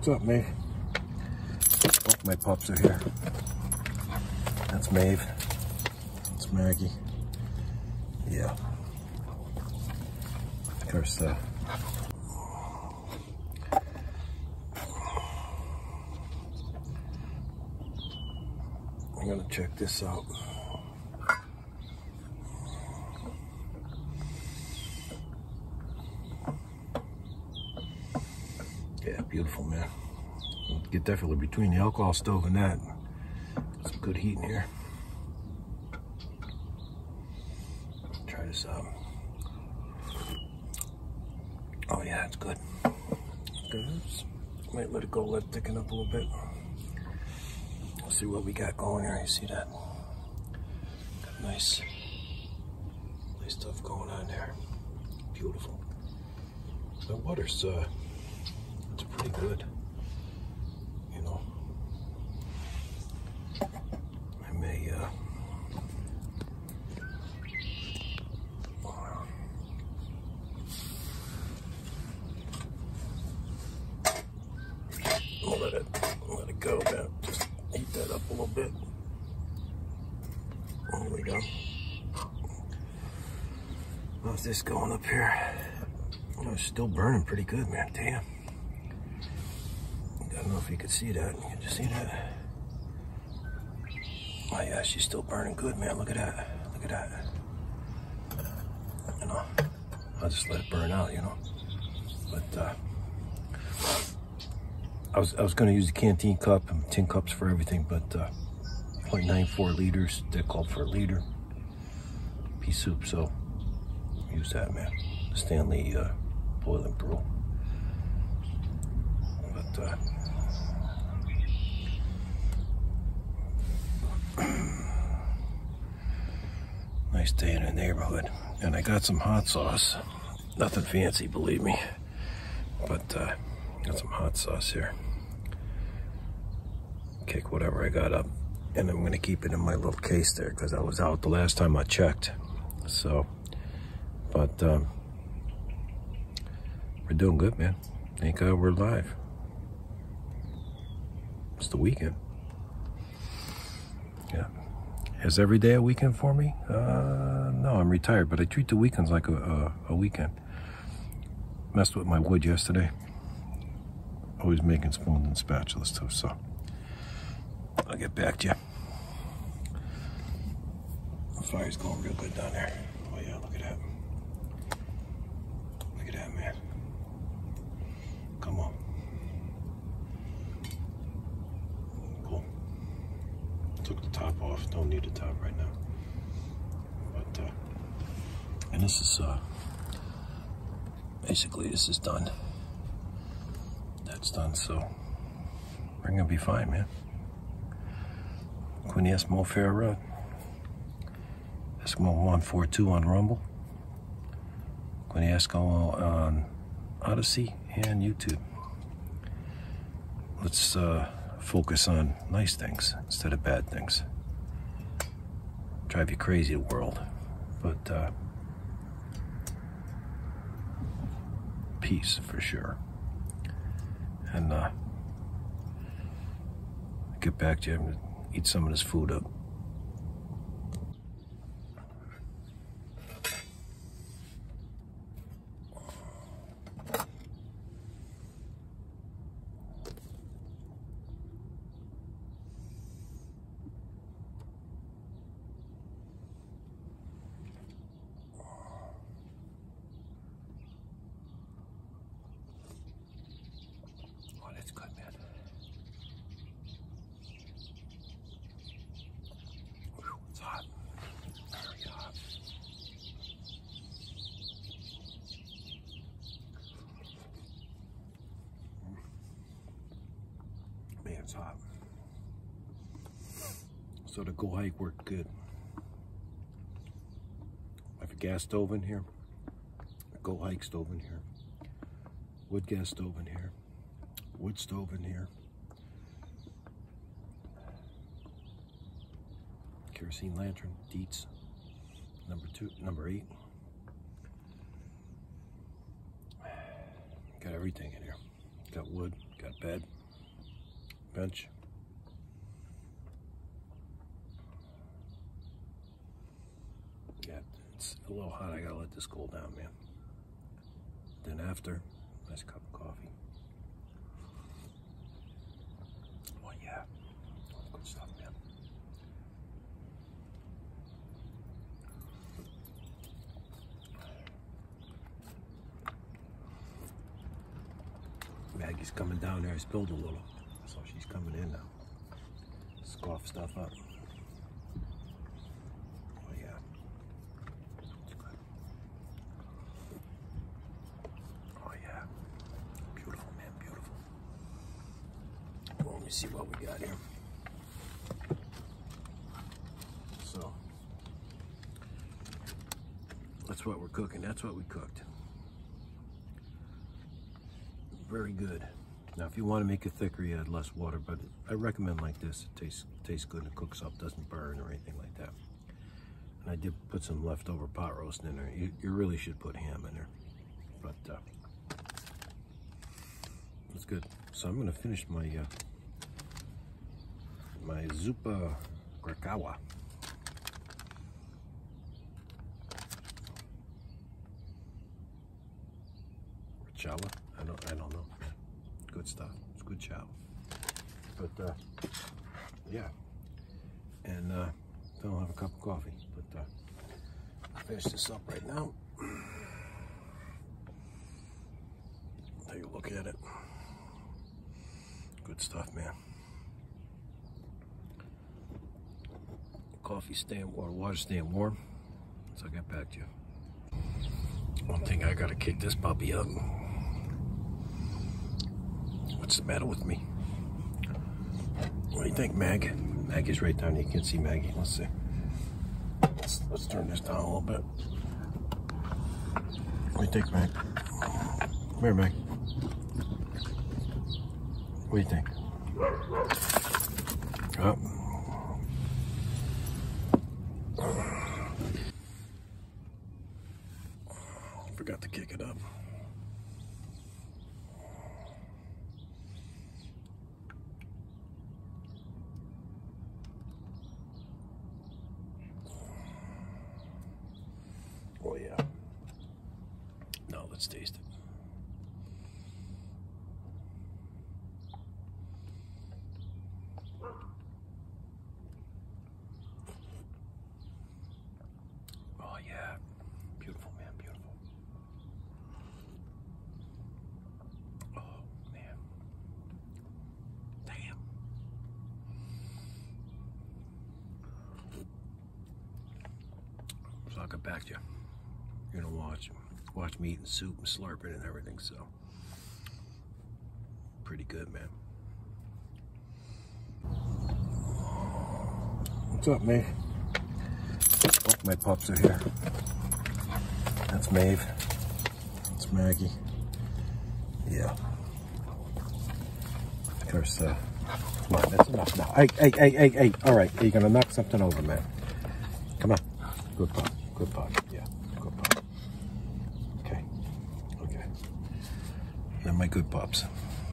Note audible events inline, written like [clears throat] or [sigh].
What's up, Maeve? Both my pups are here. That's Maeve. That's Maggie. Yeah. Of course, uh, I'm gonna check this out. Yeah, beautiful, man. Get definitely between the alcohol stove and that. Some good heat in here. Try this out. Oh yeah, it's good. Good. Might let it go, let it thicken up a little bit. Let's see what we got going here. You see that? Got nice, nice stuff going on there. Beautiful. The water's uh, it's pretty good. You know, I may uh, I'll let it let it go man. Just heat that up a little bit. There we go. How's this going up here? Oh, it's still burning pretty good, man. Damn. I don't know if you could see that. Can you see that? Oh yeah, she's still burning good, man. Look at that. Look at that. You know, I'll just let it burn out, you know. But uh, I was I was gonna use the canteen cup and tin cups for everything, but uh, 0.94 liters. They called for a liter. Pea soup, so use that, man. Stanley uh, boil and brew. But uh, [clears throat] nice day in the neighborhood, and I got some hot sauce. Nothing fancy, believe me, but uh, got some hot sauce here. Kick whatever I got up, and I'm gonna keep it in my little case there because I was out the last time I checked. So, but um, we're doing good, man. Thank God we're live. It's the weekend. Yeah. Is every day a weekend for me? Uh, no, I'm retired, but I treat the weekends like a, a, a weekend. Messed with my wood yesterday. Always making spoons and spatulas too, so I'll get back to you. The fire's going real good down there. Oh yeah, look at that. Look at that, man. Come on. Cool. Took the top off. Don't need the top right now. But, uh, and this is, uh, basically this is done. That's done, so we're gonna be fine, man. Quinn Eskimo Fair Road. Eskimo 142 on Rumble. Quinn Eskimo on Odysee and YouTube. Let's uh, focus on nice things instead of bad things. Drive you crazy, world. But uh, peace for sure. And uh, get back to you. Eat some of this food up. Oh, that's good, man. Whew, it's hot. Very hot. Man, it's hot. So the Gohike worked good. I have a gas stove in here, a Gohike stove in here, wood gas stove in here, wood stove in here. Kerosene lantern, Dietz, number two, number eight. Got everything in here. Got wood, Got bed, bench. Yeah, it's a little hot. I gotta let this cool down, man. Then after, nice cup of coffee. Oh yeah. Maggie's coming down there. I spilled a little, coming in now. Scoff stuff up. Oh yeah. Oh yeah. Beautiful, man, beautiful. Well, let me see what we got here. So, that's what we're cooking. That's what we cooked. Very good. Now, if you want to make it thicker, you add less water, but I recommend like this. It tastes tastes good and it cooks up, doesn't burn or anything like that. And I did put some leftover pot roast in there. You, you really should put ham in there, but uh, it's good. So I'm going to finish my uh, my zupa Krakawa. I don't I don't know. Good stuff. It's good chow. But uh, yeah. And uh, then I'll have a cup of coffee. But uh, I'll finish this up right now. Take a look at it. Good stuff, man. Coffee staying warm, water staying warm. So I'll get back to you. One thing I gotta kick this puppy up. What's the matter with me? What do you think, Mag? Maggie's right down. You can see Maggie. Let's see. Let's, let's turn this down a little bit. What do you think, Mag? Come here, Mag. What do you think? Oh. Forgot to kick it up. Oh yeah. Now let's taste it. Oh yeah. Beautiful man, beautiful. Oh man. Damn. So I'll get back to you. You're gonna watch watch me eating soup and slurping and everything, so pretty good, man. What's up, Maeve? Both my pups are here. That's Maeve. That's Maggie. Yeah. Of course, uh, come on, that's enough now. Hey, hey, hey, hey, hey. All right, you're gonna knock something over, man. Come on. Good pup. Good pup. Yeah, good pup. Okay. Okay. They're my good pups.